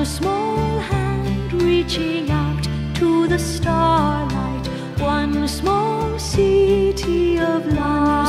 a small hand reaching out to the starlight, one small city of light.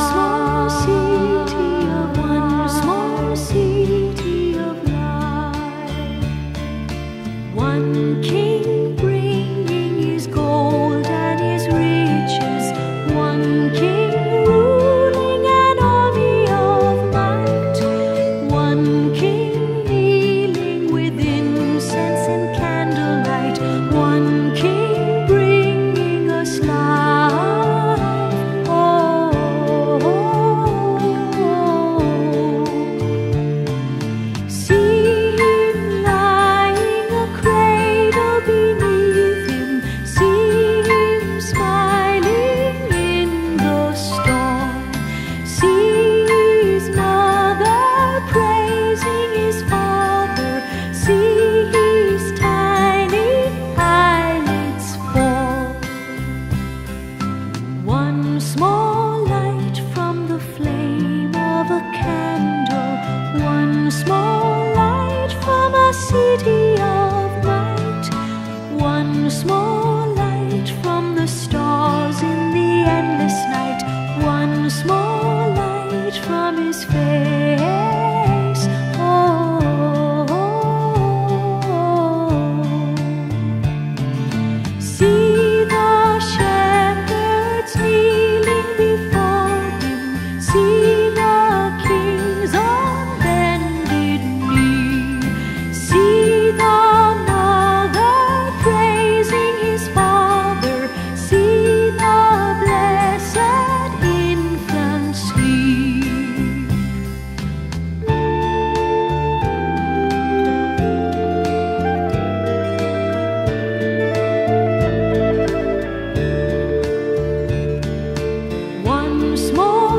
small.